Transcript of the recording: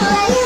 后来遇